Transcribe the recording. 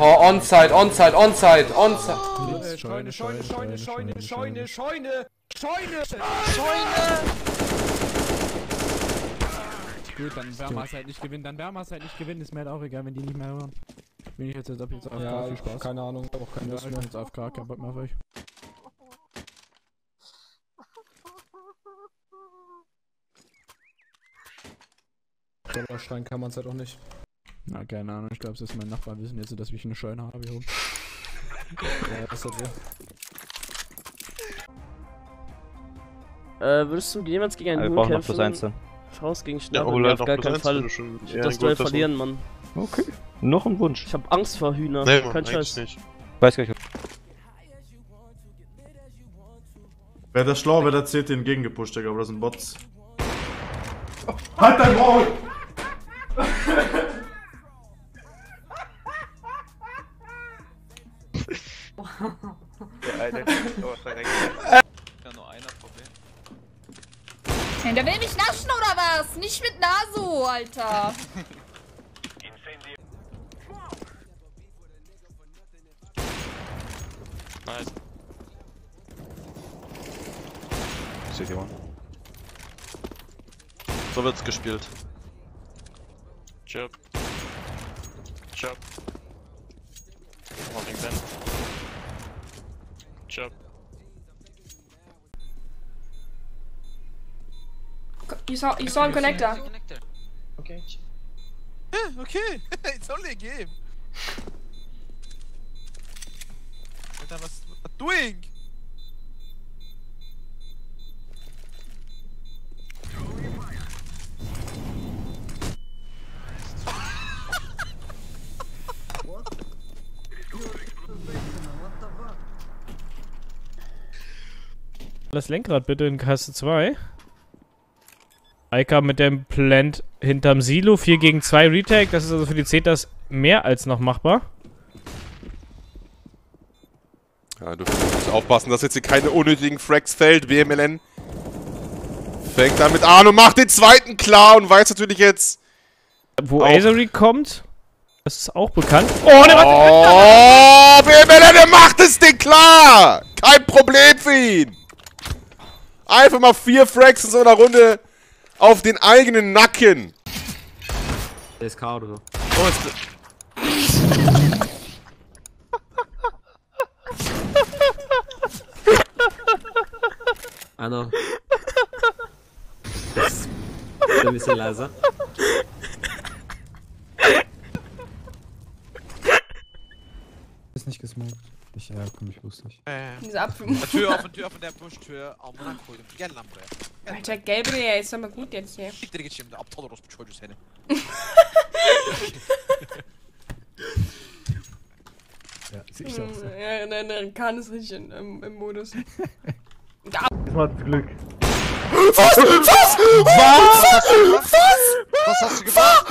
Oh, onside, onside, onside, onside. Scheune, Scheune, Scheune, Scheune, Scheune, Scheune, Scheune, Gut, dann werden wir es halt nicht gewinnen, dann werden wir es halt nicht gewinnen, ist mir halt auch egal, wenn die nicht mehr hören. Bin ich jetzt jetzt ab jetzt AFK, Ja, viel Spaß. keine Ahnung, hab auch keine Lust ich mehr. bin jetzt AFK, kein Bock mehr auf euch. Dollar schreien kann man es halt auch nicht. Na, keine Ahnung, ich glaube, dass mein Nachbar wissen jetzt, dass ich eine Scheune habe hier oben. Ja, ist halt so. Äh, würdest du jemals gegen einen Wir Huhn kämpfen? plus 1 dann. Faust gegen Ja, Schnabel? hol nee, halt auf gar keinen eins, Fall. schon- ja, das Duell das verlieren, Mann. Okay. Noch ein Wunsch. Ich hab Angst vor Hühner. Nee, Mann, Kein Scheiß. nicht. Weiß gar nicht. Wäre das schlau, wäre der CT entgegengepusht, Digga, aber das sind Bots. Halt dein Maul! Hey, der will mich naschen oder was? Nicht mit Naso, Alter. Nice. City One. So wird's gespielt. Chip. Chip. Holding Ben. Chip. You saw, you saw a connector. Okay. okay, it's only a game. Alter, was, was doing? Das Lenkrad bitte in Kasse 2. Eika mit dem Plant hinterm Silo. 4 gegen 2 Retake. Das ist also für die Zetas mehr als noch machbar. Ja, du musst aufpassen, dass jetzt hier keine unnötigen Fracks fällt. BMLN fängt damit an und macht den zweiten klar und weiß natürlich jetzt. Wo. Azery kommt. Das ist auch bekannt. Oh, der macht Oh, BMLN, der macht es Ding klar! Kein Problem für ihn! Einfach mal vier Fracks in so einer Runde auf den eigenen Nacken. Der ist K oder so. Oh, ist Einer. Ist ein bisschen leiser. Ist nicht gesmoked. Ich, ja, komm, ich wusste nicht. Äh, Diese Apfel. Tür offen, Tür offen, der Buschtür. Amına koydum. Gel lan buraya. Alter, Gabriel, ist aber gut jetzt hier. Siktir git şimdi aptal orospu çocuğu seni. Ja, sehe ich auch so. Ja, nein, nein, Kahn ist richtig in, im, im Modus. Diesmal hat's Glück. Was? Was? Was? Was hast du gemacht?